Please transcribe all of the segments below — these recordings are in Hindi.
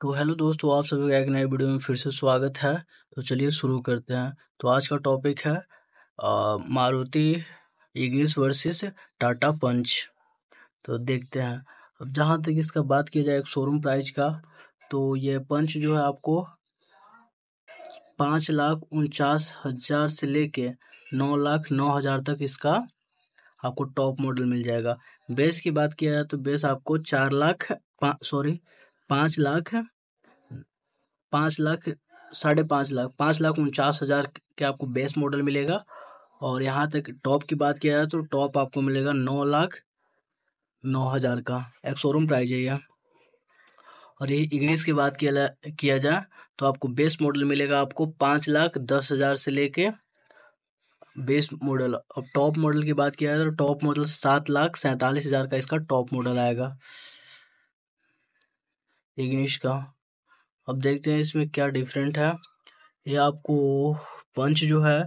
तो हेलो दोस्तों, आप सभी का एक नए वीडियो में फिर से स्वागत है। तो चलिए शुरू करते हैं। तो आज का टॉपिक है Maruti Ignis versus Tata Punch तो देखते हैं। अब जहाँ तक इसका बात किया जाए एक शोरूम प्राइस का तो ये पंच जो है आपको पाँच लाख उनचास हज़ार से लेके नौ लाख नौ हज़ार तक इसका आपको टॉप मॉडल मिल जाएगा। बेस की बात किया जाए तो बेस आपको चार लाख सॉरी पाँच लाख पाँच लाख, साढ़े पाँच लाख पाँच लाख उनचास हज़ार के आपको बेस मॉडल मिलेगा। और यहाँ तक टॉप की बात किया जाए तो टॉप आपको मिलेगा नौ लाख नौ हज़ार का। एक शोरूम प्राइज है यह। और ये इंग्लिश की बात किया किया जाए तो आपको बेस मॉडल मिलेगा आपको पाँच लाख दस हज़ार से लेके बेस मॉडल और टॉप मॉडल की बात किया जाए तो टॉप मॉडल सात लाख सैंतालीस हज़ार का इसका टॉप मॉडल आएगा। इंग्लिश का। अब देखते हैं इसमें क्या डिफरेंट है। ये आपको पंच जो है,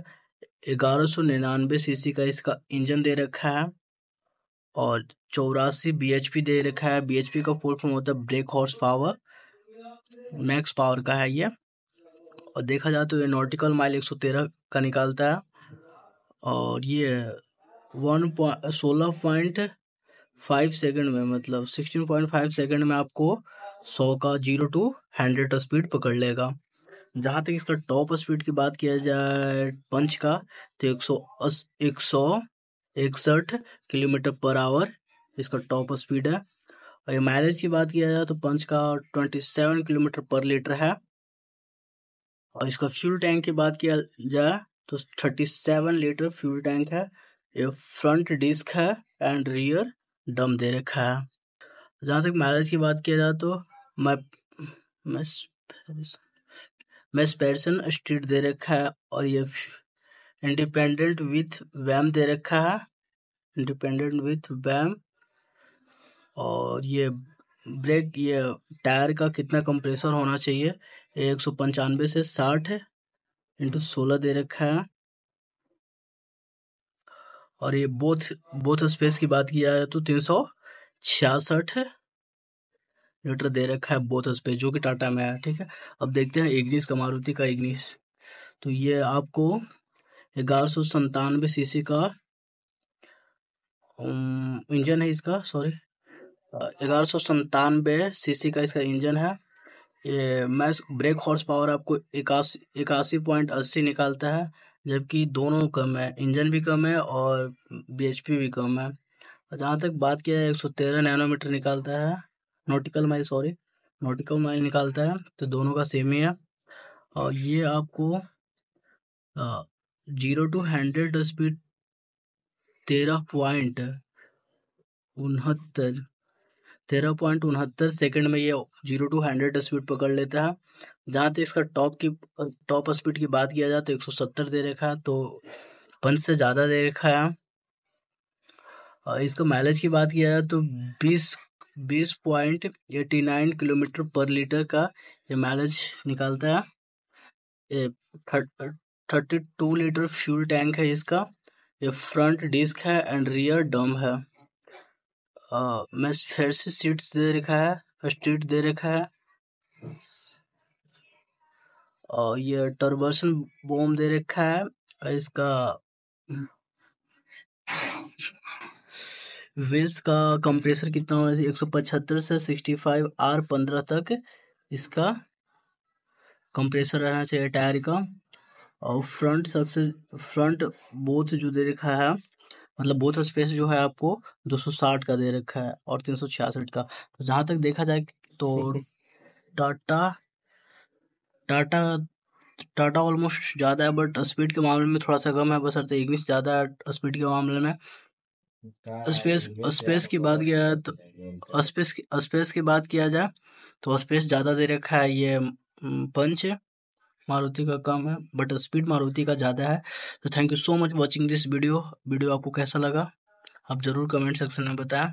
ग्यारह सौ निन्यानवे सीसी का इसका इंजन दे रखा है और चौरासी बीएचपी दे रखा है। बीएचपी का फुल फॉर्म होता है brake horse power max power का है ये। और देखा जाए तो ये नॉटिकल माइल 113 का निकालता है। और ये वन पॉइंट सोलह पॉइंट फाइव सेकेंड में मतलब सिक्सटीन पॉइंट फाइव सेकेंड में आपको सौ का ज़ीरो टू हंड्रेड स्पीड पकड़ लेगा। जहाँ तक इसका टॉप स्पीड की बात किया जाए, पंच का तो एक सौ अस, एक सौ इकसठ किलोमीटर पर आवर इसका टॉप स्पीड है। और ये माइलेज की बात किया जाए तो पंच का ट्वेंटी सेवन किलोमीटर पर लीटर है। और इसका फ्यूल टैंक की बात किया जाए तो thirty seven litre fuel tank है। ये फ्रंट डिस्क है एंड रियर डम दे रखा है। जहाँ तक माइलेज की बात किया जाए तो मैं मैं स्पेरसन स्ट्रीट दे रखा है और ये इंडिपेंडेंट विथ वैम दे रखा है। इंडिपेंडेंट विथ वैम और ये ब्रेक ये टायर का कितना कंप्रेसर होना चाहिए? एक सौ पंचानवे से साठ इंटू सोलह दे रखा है। और ये बोथ बोथ स्पेस की बात किया जाए तो तीन सौ छियासठ लीटर दे रखा है बोथ स्पेस जो कि टाटा में है, ठीक है? अब देखते हैं इग्निस का मारुति का इग्निस तो ये आपको ग्यारह सौ संतानवे सी का इंजन है इसका सॉरी ग्यारह सौ संतानवे सी का इसका इंजन है। ये मैं ब्रेक हॉर्स पावर आपको इक्यासी इक्यासी पॉइंट अस्सी निकालता है। जबकि दोनों कम है, इंजन भी कम है और बीएचपी भी कम है। जहाँ तक बात किया सौ तेरह नैनोमीटर निकालता है, nautical mile, sorry, nautical mile निकालता है तो दोनों का सेम ही है। और ये आपको ज़ीरो टू हंड्रेड स्पीड तेरह पॉइंट उनहत्तर तेरह पॉइंट उनहत्तर सेकेंड में ये ज़ीरो टू हंड्रेड स्पीड पकड़ लेता है। जहाँ तक इसका टॉप की, टॉप स्पीड की बात किया जाए तो एक सौ सत्तर दे रखा है तो पंच से ज़्यादा दे रखा है। और इसका माइलेज की बात किया जाए तो बीस बीस पॉइंट एटी नाइन किलोमीटर पर लीटर का ये माइलेज निकालता है। ये thirty two litre fuel tank है इसका। ये फ्रंट डिस्क है एंड रियर डम है। मैं फिर से सीट्स दे रखा है स्ट्रीट दे रखा है। और ये टर्बोशन बोम दे रखा है, और इसका व्हील्स का कंप्रेसर कितना होना चाहिए एक सौ पचहत्तर से सिक्सटी फाइव आर पंद्रह तक इसका कंप्रेसर रहना चाहिए टायर का। और फ्रंट सबसे, फ्रंट बोथ जो दे रखा है। मतलब बोथ स्पेस जो है आपको 260 का दे रखा है और तीन सौ छियासठ का। तो जहाँ तक देखा जाए तो टाटा टाटा टाटा ऑलमोस्ट ज़्यादा है बट स्पीड के मामले में थोड़ा सा कम है बस अर्थ इंग्लिश ज़्यादा है स्पीड के मामले में। स्पेस स्पेस की बात किया जाए तो स्पेस स्पेस की बात किया जाए तो स्पेस ज़्यादा दे रखा है ये पंच मारुति का कम है बट स्पीड मारुति का ज़्यादा है। तो thank you so much watching this video video आपको कैसा लगा? आप ज़रूर कमेंट सेक्शन में बताएँ।